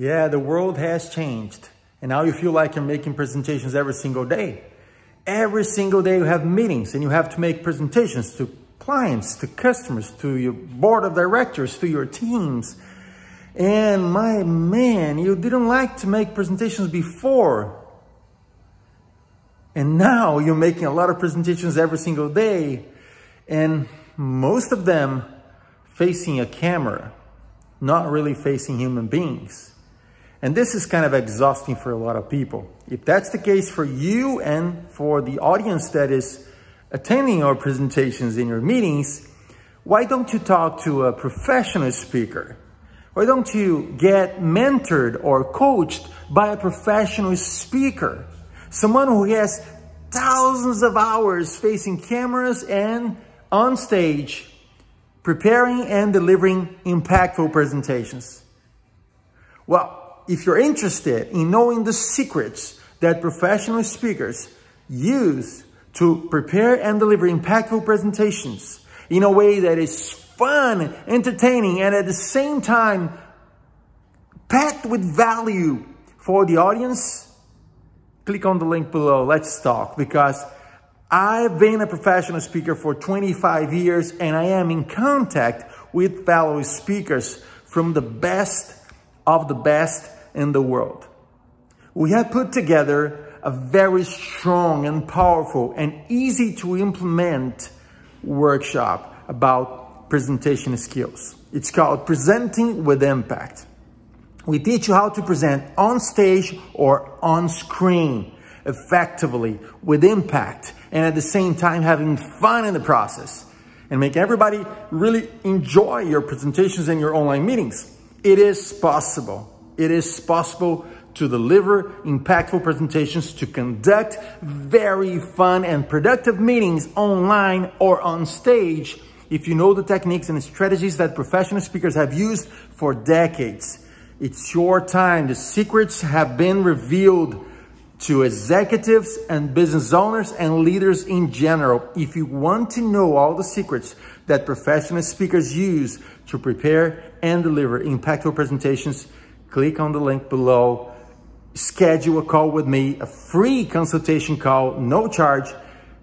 Yeah, the world has changed. And now you feel like you're making presentations every single day. Every single day you have meetings and you have to make presentations to clients, to customers, to your board of directors, to your teams. And my man, you didn't like to make presentations before. And now you're making a lot of presentations every single day. And most of them facing a camera, not really facing human beings. And this is kind of exhausting for a lot of people. If that's the case for you and for the audience that is attending our presentations in your meetings, why don't you talk to a professional speaker? Why don't you get mentored or coached by a professional speaker? Someone who has thousands of hours facing cameras and on stage, preparing and delivering impactful presentations. Well, if you're interested in knowing the secrets that professional speakers use to prepare and deliver impactful presentations in a way that is fun, entertaining, and at the same time packed with value for the audience, click on the link below. Let's talk because I've been a professional speaker for 25 years and I am in contact with fellow speakers from the best of the best in the world. We have put together a very strong and powerful and easy to implement workshop about presentation skills. It's called Presenting with Impact. We teach you how to present on stage or on screen effectively with impact and at the same time having fun in the process and make everybody really enjoy your presentations and your online meetings. It is possible. It is possible to deliver impactful presentations, to conduct very fun and productive meetings online or on stage if you know the techniques and strategies that professional speakers have used for decades. It's your time. The secrets have been revealed to executives and business owners and leaders in general. If you want to know all the secrets that professional speakers use to prepare and deliver impactful presentations, click on the link below schedule a call with me, a free consultation call, no charge,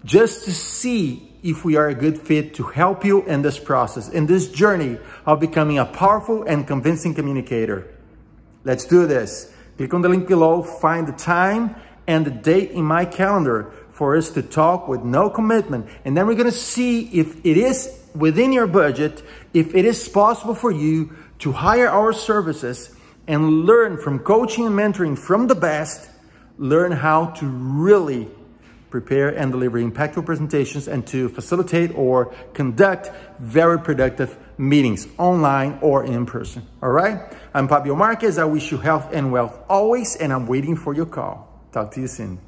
just to see if we are a good fit to help you in this process, in this journey of becoming a powerful and convincing communicator. Let's do this. Click on the link below, find the time and the date in my calendar for us to talk with no commitment. And then we're going to see if it is within your budget, if it is possible for you to hire our services and learn from coaching and mentoring from the best, learn how to really prepare and deliver impactful presentations and to facilitate or conduct very productive meetings online or in person. All right? I'm Fabio Marques. I wish you health and wealth always, and I'm waiting for your call. Talk to you soon.